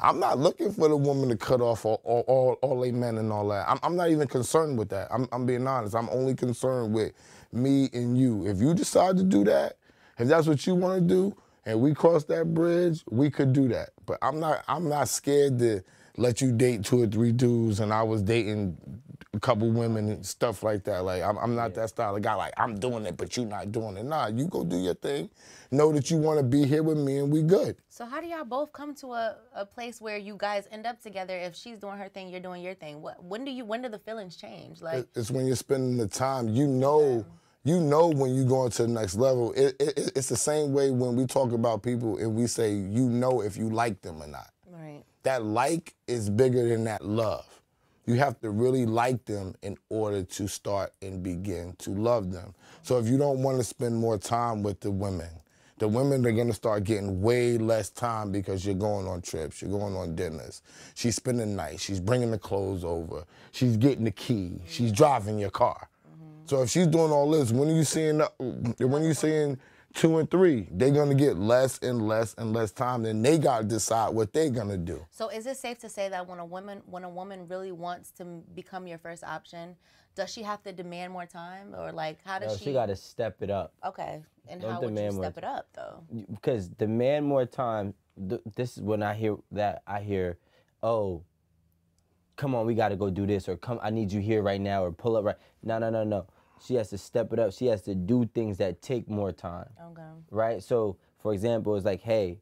I'm not looking for the woman to cut off all all, all, all men and all that. I'm, I'm not even concerned with that. I'm, I'm being honest. I'm only concerned with me and you. If you decide to do that, if that's what you want to do, and we cross that bridge, we could do that. But I'm not I'm not scared to let you date two or three dudes, and I was dating a couple women and stuff like that. Like I'm, I'm not that style of guy. Like I'm doing it, but you're not doing it. Nah, you go do your thing. Know that you want to be here with me, and we good. So how do y'all both come to a, a place where you guys end up together? If she's doing her thing, you're doing your thing. What when do you when do the feelings change? Like It's when you're spending the time. You know, you know when you going to the next level. It, it, it's the same way when we talk about people and we say you know if you like them or not. right. That like is bigger than that love. You have to really like them in order to start and begin to love them. So if you don't want to spend more time with the women, the women are going to start getting way less time because you're going on trips, you're going on dinners. She's spending nights, she's bringing the clothes over, she's getting the key, she's mm-hmm. driving your car. So if she's doing all this, when are you seeing the- when you seeing two and three, they're gonna get less and less and less time. Then they gotta decide what they're gonna do. So is it safe to say that when a woman when a woman really wants to become your first option, does she have to demand more time or like how does No, she? she got to step it up. Okay, and Don't how would you demand more step it up though? because demand more time. Th- this is when I hear that I hear, oh, come on, we got to go do this, or come, I need you here right now, or pull up right. No, no, no, no. She has to step it up. She has to do things that take more time, Okay. right? So, for example, it's like, hey,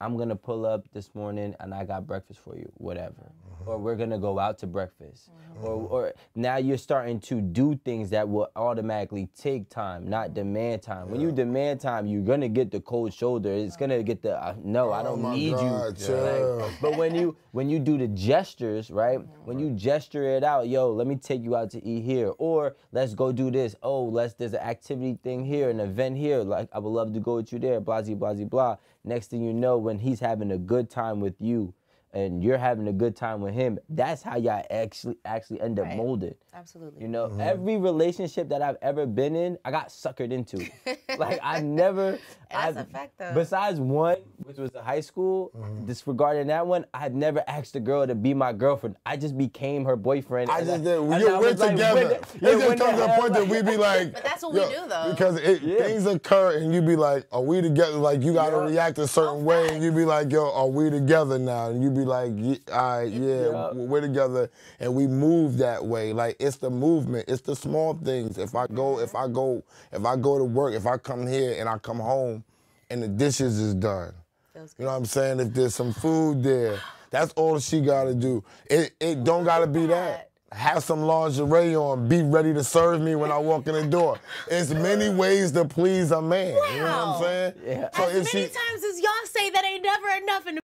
I'm gonna pull up this morning and I got breakfast for you, whatever. Mm-hmm. Or we're gonna go out to breakfast. Mm-hmm. Or, or now you're starting to do things that will automatically take time, not mm-hmm. demand time. When you demand time, you're gonna get the cold shoulder. It's gonna get the uh, no, I Oh don't need God, you. chill. Like, but when you when you do the gestures, right? When you gesture it out, yo, let me take you out to eat here, or let's go do this. Oh, let's there's an activity thing here, an event here. Like I would love to go with you there. Blah blah blah blah. Next thing you know, when he's having a good time with you, and you're having a good time with him, that's how y'all actually actually end up Right. molded. Absolutely. You know, mm-hmm. every relationship that I've ever been in, I got suckered into. like I never. that's I've- a fact, though. Besides one, which was a high school, mm-hmm. disregarding that one, I've never asked a girl to be my girlfriend. I just became her boyfriend. I and just did. and We're, we're was like, together. when it just comes to a point hell- that we'd be like. But that's what we do, though. Because it, Yeah. things occur and you'd be like, "Are we together?" Like you gotta Yeah. react a certain way, and you'd be like, "Yo, are we together now?" And you'd be like, "Yeah, all right, yeah, Yeah. we're together," and we move that way. Like it's the movement, it's the small things. If I go, if I go, if I go to work, if I come here and I come home, and the dishes is done. You know what I'm saying? If there's some food there, that's all she gotta do. It it don't gotta be that. Have some lingerie on, be ready to serve me when I walk in the door. It's many ways to please a man. You know what I'm saying? Yeah. So as many she times as y'all say that ain't never enough in the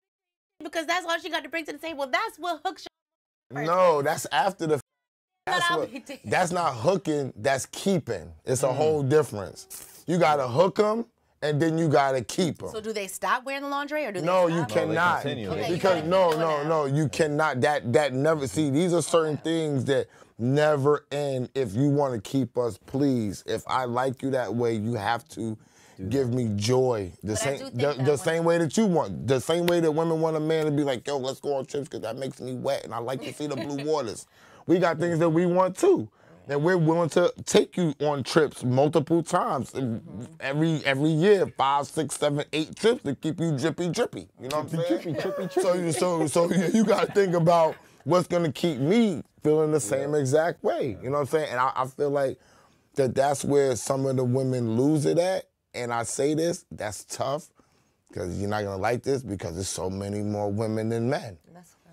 because that's all she got to bring to the table. That's what hooks you. No, that's after the But that's what, that's not hooking, that's keeping. It's Mm. a whole difference. You gotta hook them and then you gotta keep them. So do they stop wearing the lingerie or do they? No, you stop? cannot. continue. Okay, you because gotta no, no, that. no, you cannot. That that never. See, these are certain things that never end. If you want to keep us please. if I like you that way, you have to give me joy. The I same, the, the when- same way that you want. The same way that women want a man to be like, yo, let's go on trips because that makes me wet and I like to see the blue waters. We got things that we want too. And we're willing to take you on trips multiple times every every year, five, six, seven, eight trips to keep you drippy, drippy. You know what I'm saying? Trippy, trippy, trippy. So you so so you, you got to think about what's gonna keep me feeling the same exact way. You know what I'm saying? And I, I feel like that that's where some of the women lose it at. And I say this, that's tough because you're not gonna like this because there's so many more women than men.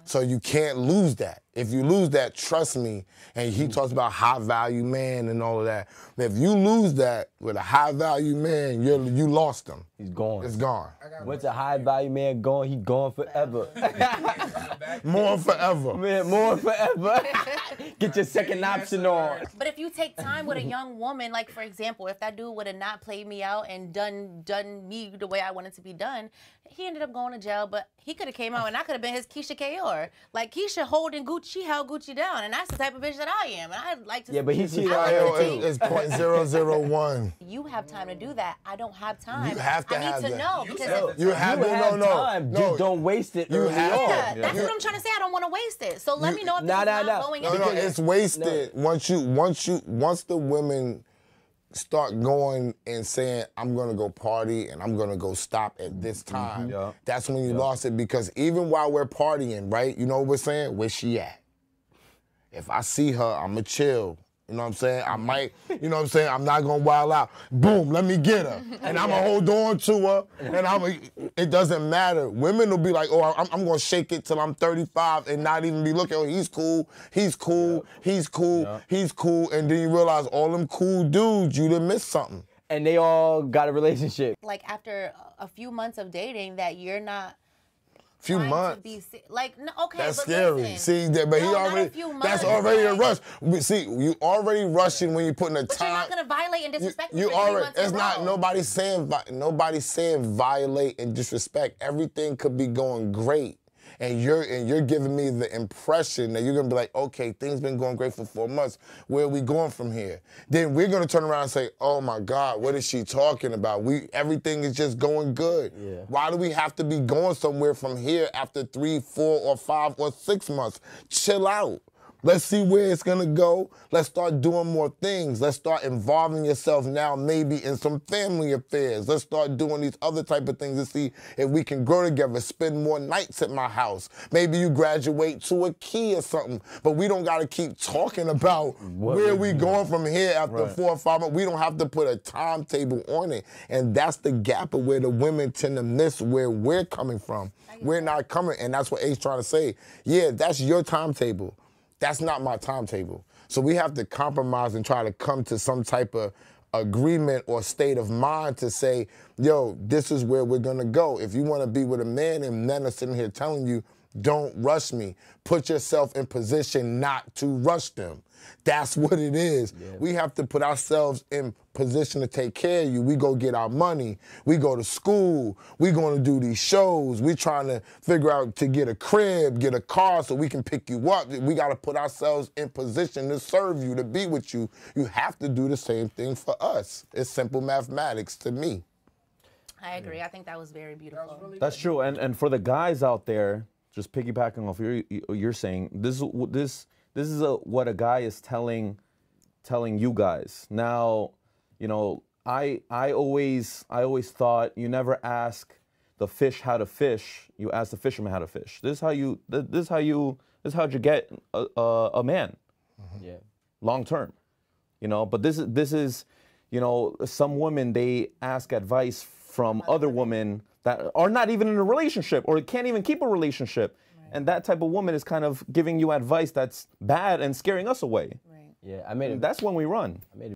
So you can't lose that. If you lose that, trust me. And he mm. talks about high value man and all of that. If you lose that with a high value man, you you lost him. He's gone. It's gone. Once a high value man gone, he gone forever. More forever. man, more forever. Get your second option on. But if you take time with a young woman, like for example, if that dude would have not played me out and done done me the way I wanted to be done, he ended up going to jail. But he could have came out and I could have been his Keyshia Ka'oir. before. Like Keisha holding Gucci, she held Gucci down, and that's the type of bitch that I am. And I'd like to. Yeah, but he cheated on her to Yo, too. date. it's, it's point zero zero one. You have time to do that. I don't have time. You have to I need have to that. know You because said. You have you to have no no time. no. Just don't waste it You have to. yeah, that's You- what I'm trying to say. I don't want to waste it. So let me know if Nah, this nah, is not nah. going No, into no, it's wasted once you once you once the women start going and saying I'm gonna go party and I'm gonna go stop at this mm-hmm. Mm-hmm. time. Yeah. That's when you lost it because even while we're partying, right? You know what we're saying? Where she at? If I see her, I'ma chill. You know what I'm saying? I might, you know what I'm saying? I'm not gonna wild out. Boom, let me get her. And I'm gonna hold on to her. And I'ma, it doesn't matter. Women will be like, oh, I'm, I'm gonna shake it till I'm 35 and not even be looking, oh, he's cool, he's cool, he's cool, he's cool. And then you realize all them cool dudes, you done missed something. And they all got a relationship. like after a few months of dating that you're not Few months. be like no, okay That's but scary. listen. See, that, but he No, a already. That's already a rush. We- See, you already rushing when you're putting a but you're time. not gonna violate and you, disrespect you for already. It's not nobody saying nobody saying violate and disrespect. Everything could be going great, and you're and you're giving me the impression that you're gonna be like, okay, things been going great for four months. Where are we going from here? Then we're gonna turn around and say, oh my God, what is she talking about? We everything is just going good. Yeah. Why do we have to be going somewhere from here after three, four, or five, or six months? Chill out. Let's see where it's gonna go. Let's start doing more things. Let's start involving yourself now, maybe in some family affairs. Let's start doing these other type of things to see if we can grow together. Spend more nights at my house. Maybe you graduate to a key or something. But we don't gotta keep talking about where we going from here after four or five months. We don't have to put a timetable on it. And that's the gap of where the women tend to miss where we're coming from. We're not coming, and that's what Ace trying to say. Yeah, that's your timetable. That's not my timetable. So we have to compromise and try to come to some type of agreement or state of mind to say, yo, this is where we're gonna go. If you wanna be with a man and men are sitting here telling you, don't rush me, put yourself in position not to rush them. That's what it is. We have to put ourselves in position to take care of you. We go get our money. We go to school. We going to do these shows. We trying to figure out to get a crib, get a car so we can pick you up. We got to put ourselves in position to serve you, to be with you. You have to do the same thing for us. It's simple mathematics to me. I agree. I think that was very beautiful. That's true. And and for the guys out there, just piggybacking off your you're saying, this is this this is a, what a guy is telling telling you guys. Now, you know, I I always I always thought you never ask the fish how to fish. You ask the fisherman how to fish. This is how you this is how you this is how you get a, a, a man mm-hmm. Yeah. long term you know but this is this is you know some women they ask advice from other women that are not even in a relationship or can't even keep a relationship and that type of woman is kind of giving you advice that's bad and scaring us away Right. Yeah. I made it. that's when we run I made a